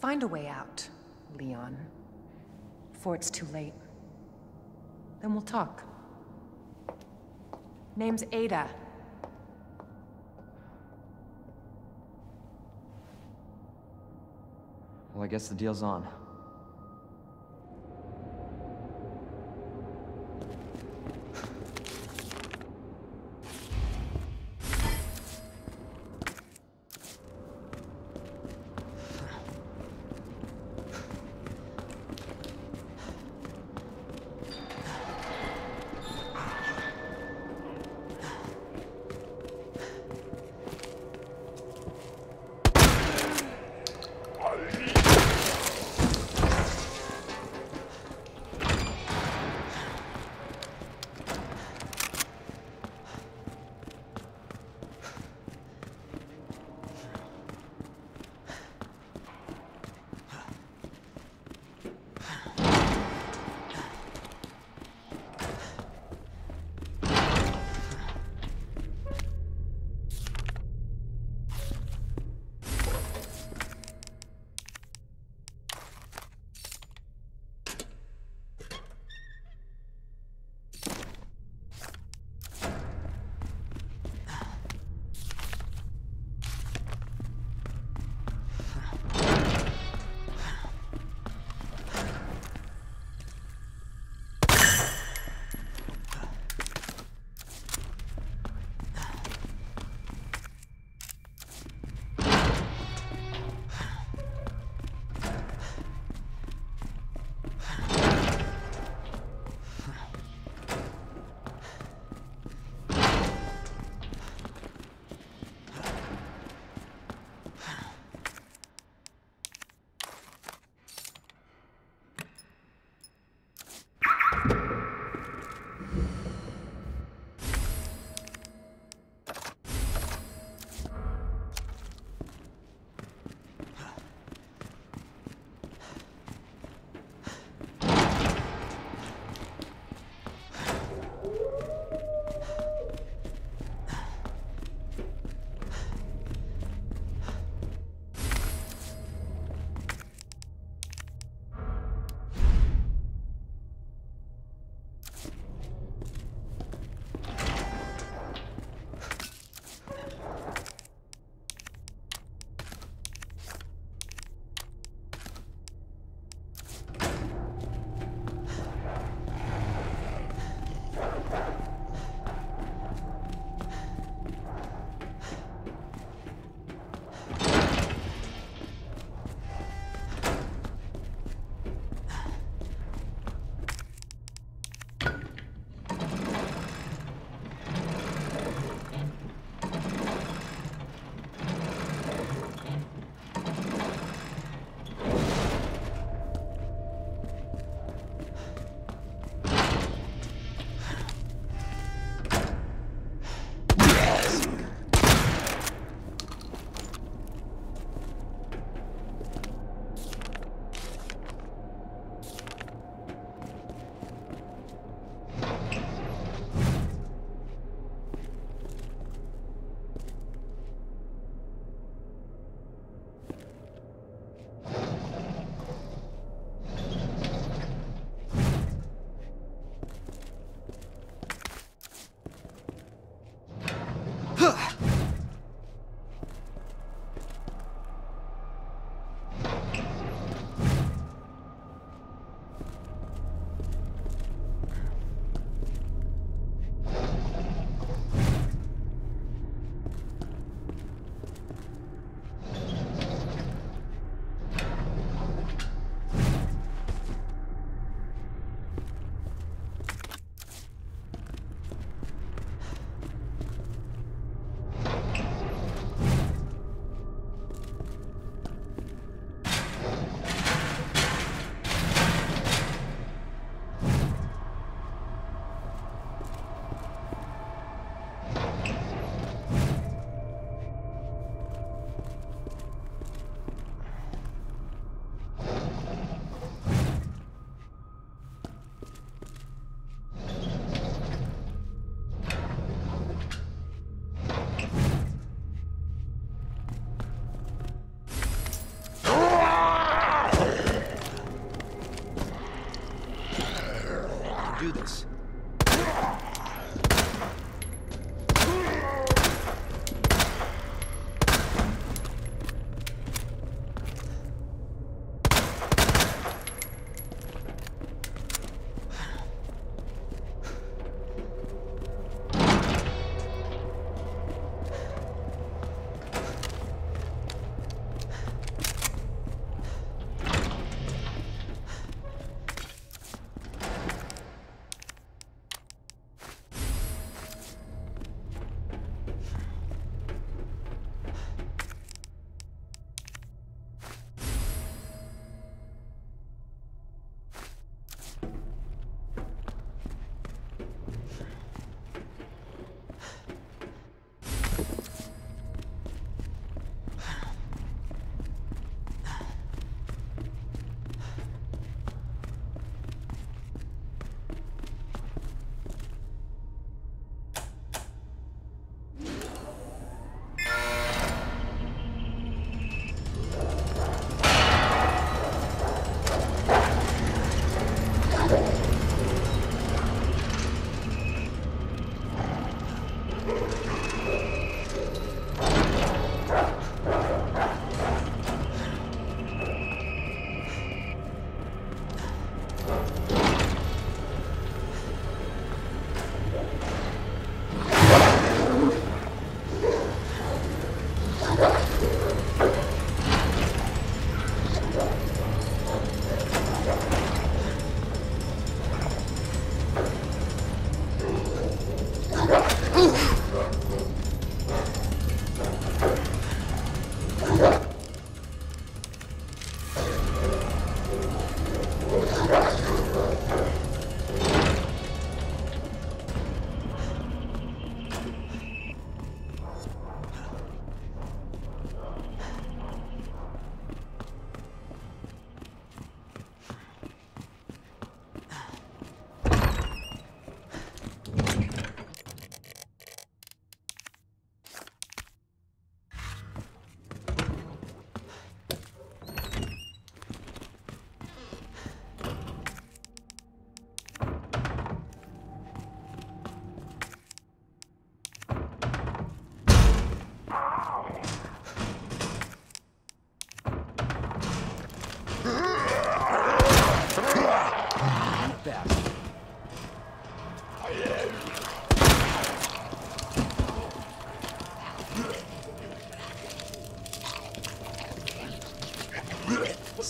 Find a way out, Leon. Before it's too late. Then we'll talk. Name's Ada. Well, I guess the deal's on.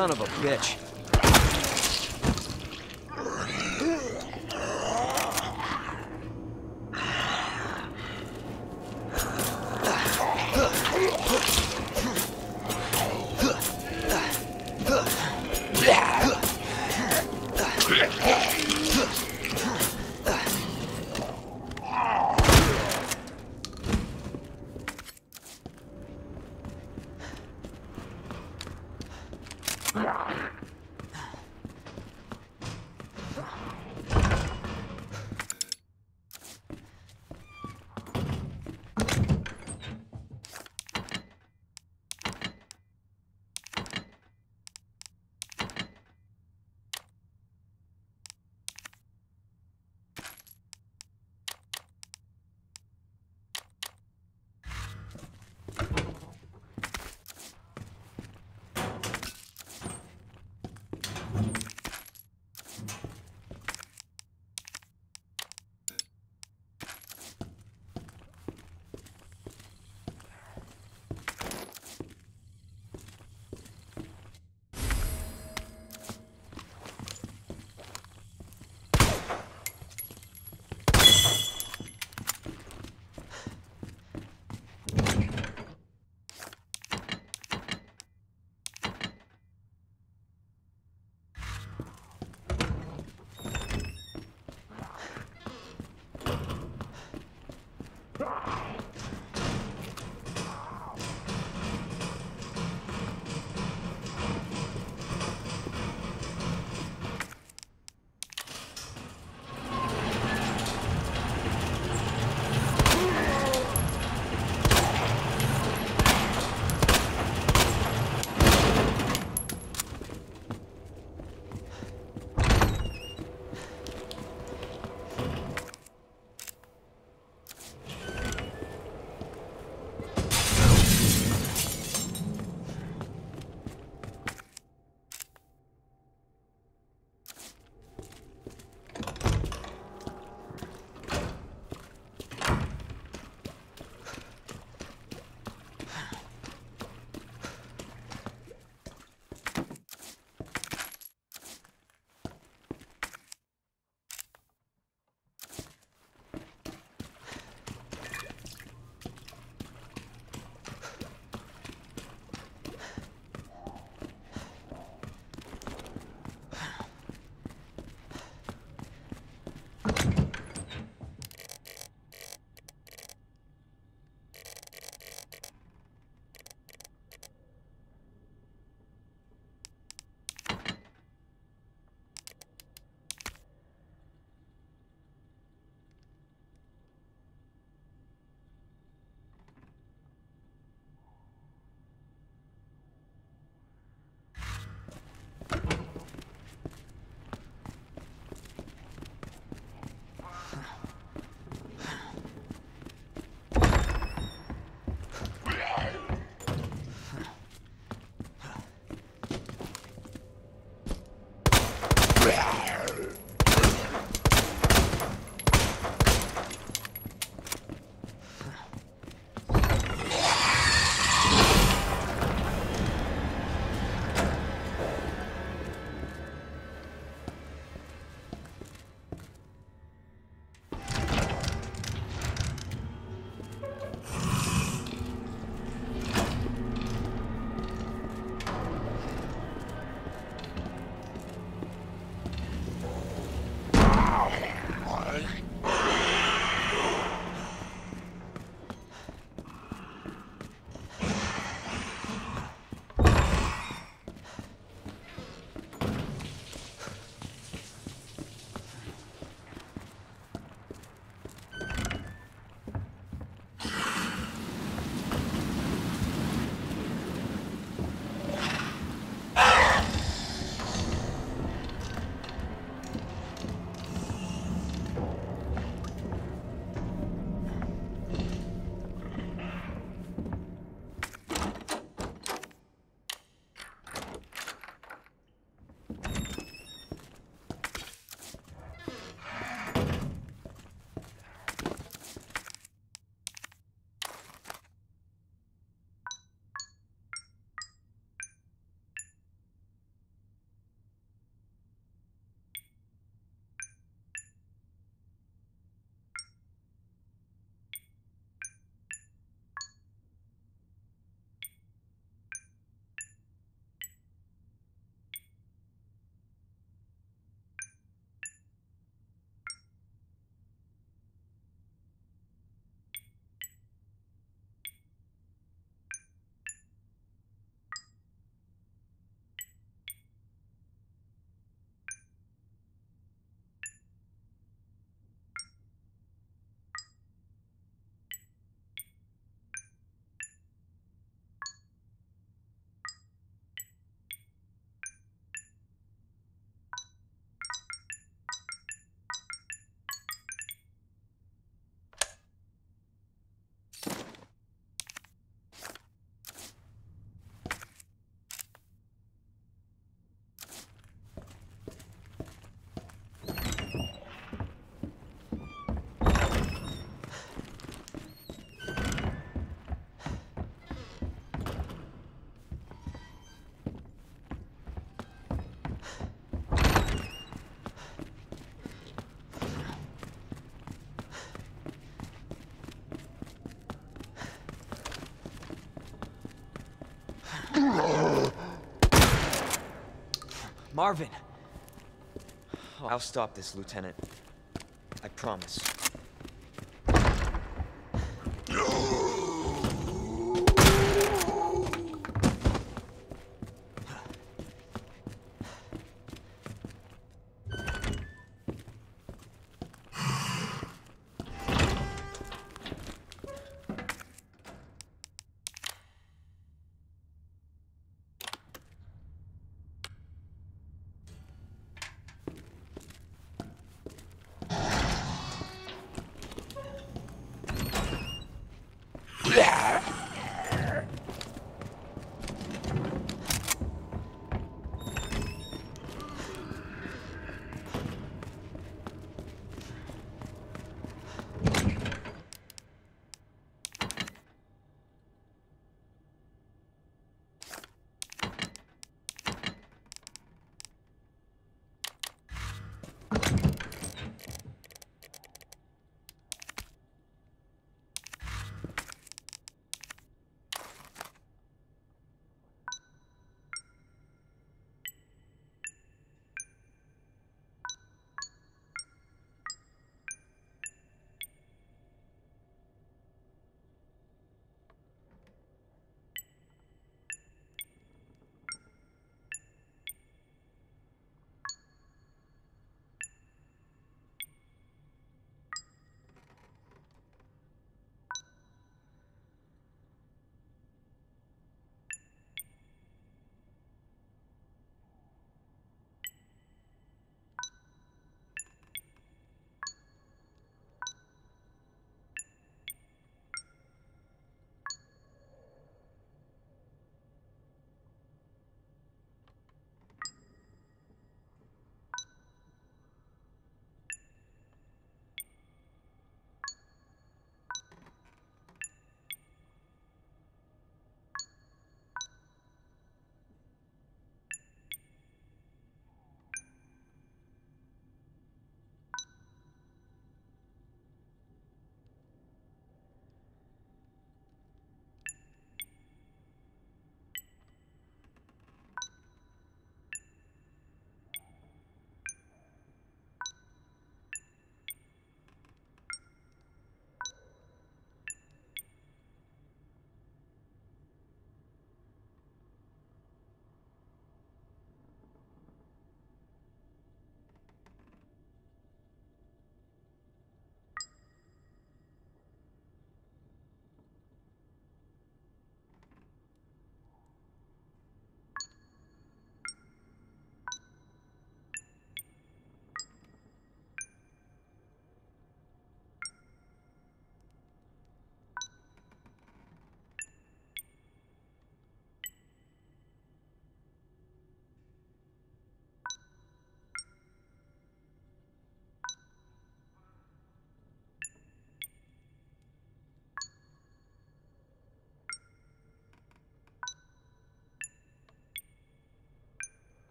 Son of a bitch. Marvin! I'll stop this, Lieutenant. I promise.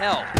Hell?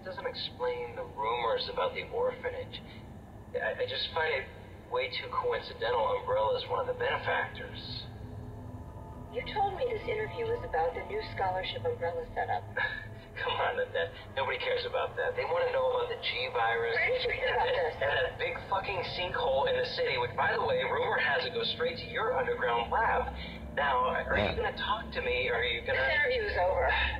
That doesn't explain the rumors about the orphanage. I, I just find it way too coincidental Umbrella is one of the benefactors. You told me this interview was about the new scholarship umbrella setup. Come on, that nobody cares about that. They want to know about the G virus Where did you hear about and, this? and that big fucking sinkhole in the city, which, by the way, rumor has it goes straight to your underground lab. Now, are Yeah. you gonna talk to me? Or are you gonna? interview is over.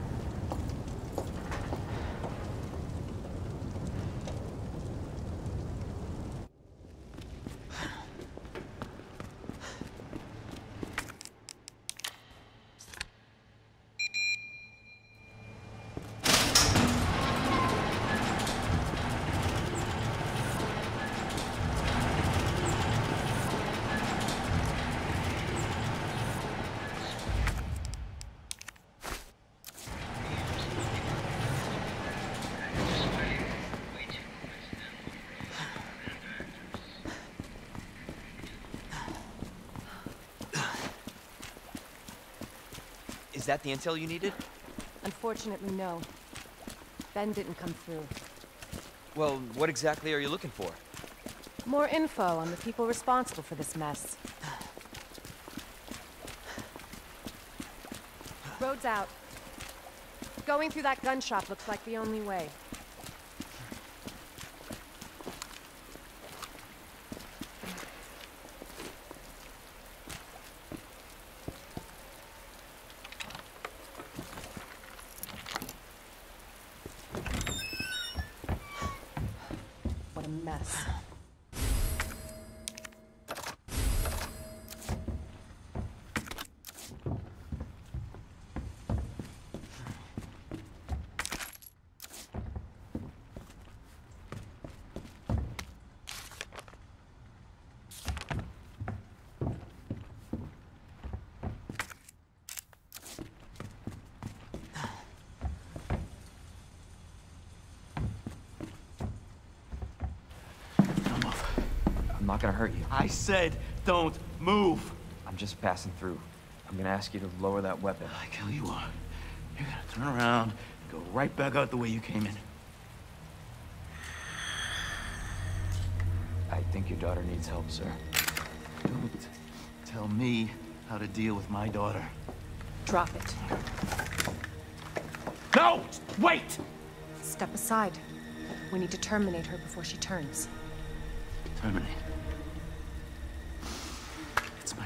Is that the intel you needed? Unfortunately, no. Ben didn't come through. Well, what exactly are you looking for? More info on the people responsible for this mess. Road's out. Going through that gun shop looks like the only way. What a mess. Don't move. I'm not gonna hurt you. I said don't move. I'm just passing through. I'm gonna ask you to lower that weapon. I kill you are. You're gonna turn around, go right back out the way you came in. I think your daughter needs help, sir. Don't tell me how to deal with my daughter. Drop it. No! Wait! Step aside. We need to terminate her before she turns. Terminate. It's my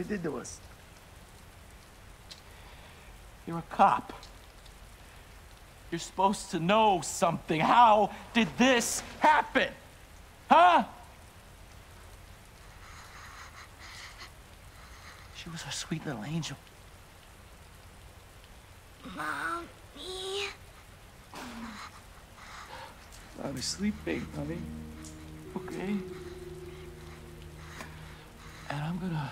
they did to us. You're a cop. You're supposed to know something. How did this happen? Huh? She was our sweet little angel. Mommy? I'm sleeping, honey. Okay? And I'm gonna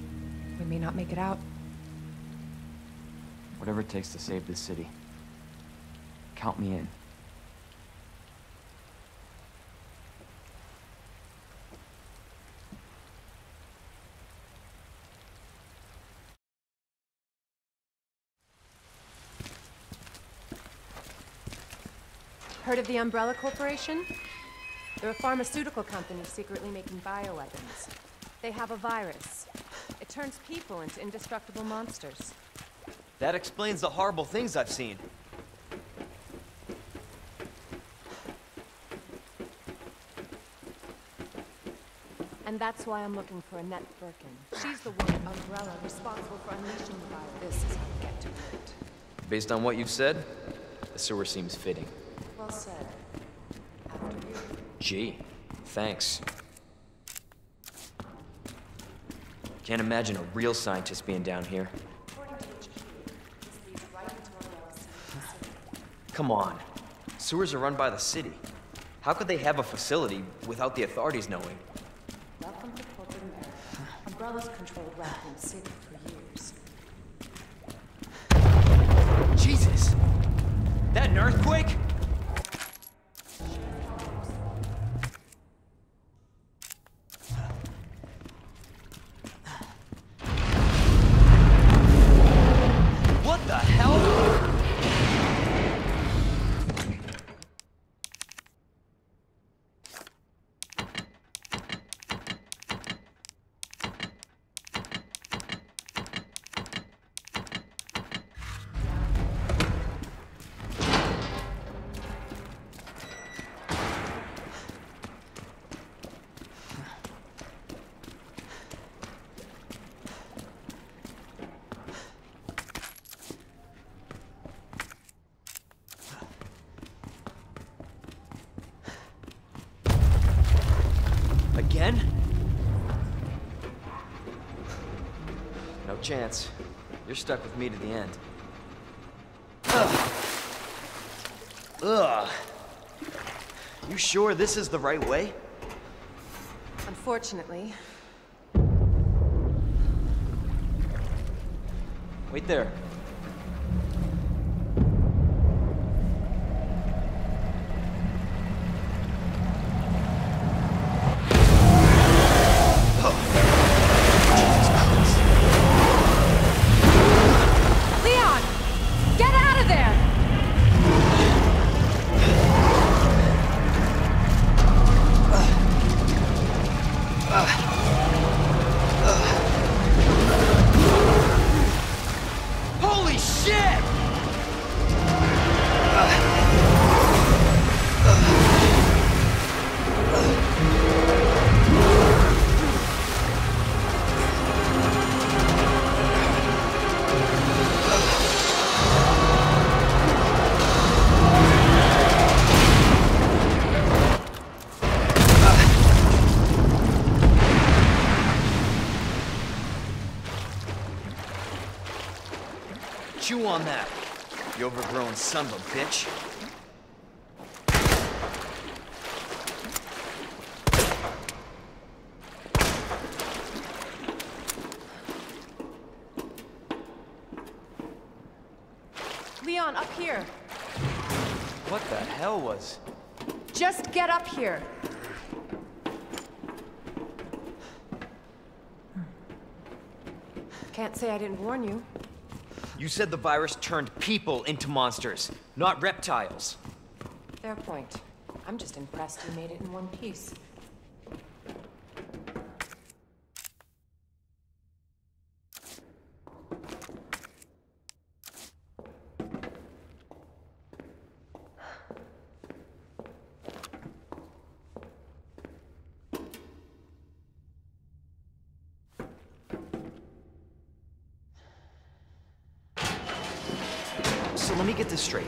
We may not make it out. Whatever it takes to save this city. Count me in. Heard of the Umbrella Corporation? They're a pharmaceutical company secretly making bioweapons. They have a virus. It turns people into indestructible monsters. That explains the horrible things I've seen. And that's why I'm looking for Annette Birkin. She's the one Umbrella responsible for unleashing the virus. This is how we get to it. Based on what you've said, the sewer seems fitting. Well said. After you. Gee, thanks. Can't imagine a real scientist being down here. Come on. Sewers are run by the city. How could they have a facility without the authorities knowing? Welcome to corporate America. Umbrella's controlled Raccoon City for years. Jesus! That an earthquake? Chance. You're stuck with me to the end. Ugh. Ugh. You sure this is the right way? Unfortunately, Wait there. Overgrown son of a bitch. Leon, up here! What the hell was... Just get up here! Can't say I didn't warn you. You said the virus turned people into monsters, not reptiles. Fair point. I'm just impressed you made it in one piece. So let me get this straight.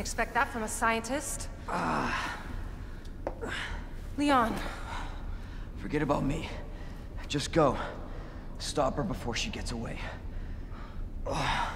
didn't expect that from a scientist. Uh, Leon. Forget about me. Just go. Stop her before she gets away. Ugh.